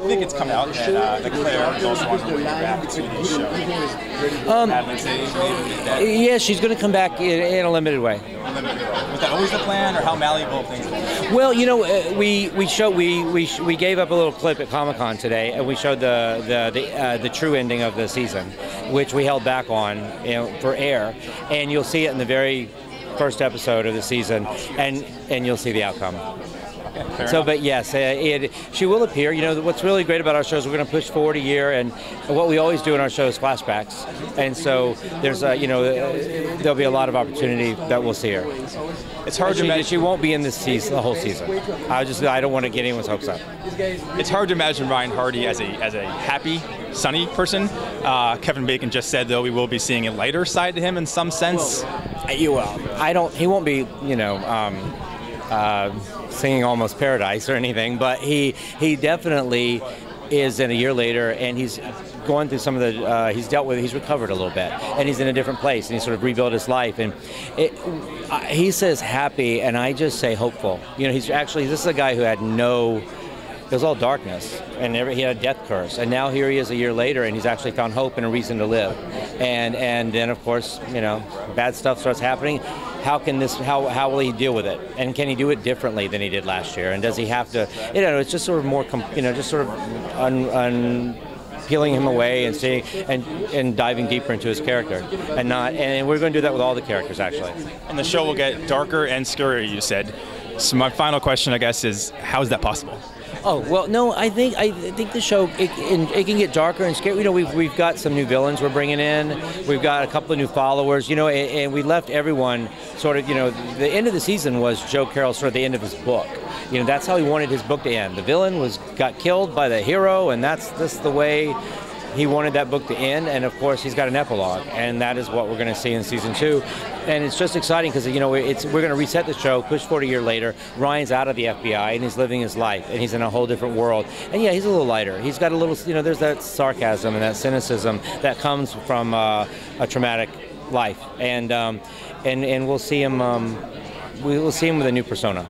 I think it's come out that, uh, that Claire on her way back to the show. Um, Advantage, maybe, that Yeah, she's going to come back in, in a limited way. Was that always the plan, or how malleable things? Well, you know, uh, we we showed we we sh- we gave up a little clip at Comic Con today, and we showed the the the, uh, the true ending of the season, which we held back on you know, for air, and you'll see it in the very first episode of the season, and and you'll see the outcome. So, but yes, uh, it, she will appear. You know, what's really great about our shows, we're going to push forward a year, and what we always do in our show is flashbacks. And so there's, a, you know, uh, there'll be a lot of opportunity that we'll see her. it's hard to imagine. she won't be in this season, the whole season. I just, I don't want to get anyone's hopes up. It's hard to imagine Ryan Hardy as a as a happy, sunny person. Uh, Kevin Bacon just said though we will be seeing a lighter side to him in some sense. You will. I don't. He won't be. You know. Um, uh, singing almost paradise or anything, but he he definitely is in a year later, and he's going through some of the. Uh, he's dealt with. He's recovered a little bit, and he's in a different place, and he sort of rebuilt his life. And it, he says happy, and I just say hopeful. You know, he's actually this is a guy who had no. It was all darkness, and every, he had a death curse. And now here he is a year later, and he's actually found hope and a reason to live. And and then of course, you know, bad stuff starts happening. How can this? How how will he deal with it? And can he do it differently than he did last year? And does he have to? You know, it's just sort of more, you know, just sort of un. un peeling him away and seeing and, and diving deeper into his character and not and we're going to do that with all the characters actually And the show will get darker and scarier. You said. So my final question, I guess, is how is that possible? Oh well, no. I think I think the show it, it, can get darker and scary. You know, we've we've got some new villains we're bringing in. We've got a couple of new followers. You know, and, and we left everyone sort of. You know, the end of the season was Joe Carroll sort of the end of his book. You know, that's how he wanted his book to end. The villain was got killed by the hero, and that's that's the way he wanted that book to end. And of course, he's got an epilogue, and that is what we're going to see in season two. And it's just exciting because you know it's we're going to reset the show, push forward a year later. Ryan's out of the FBI and he's living his life, and he's in a whole different world. And yeah, he's a little lighter. He's got a little, you know, there's that sarcasm and that cynicism that comes from uh, a traumatic life, and um, and and we'll see him. Um, we will see him with a new persona.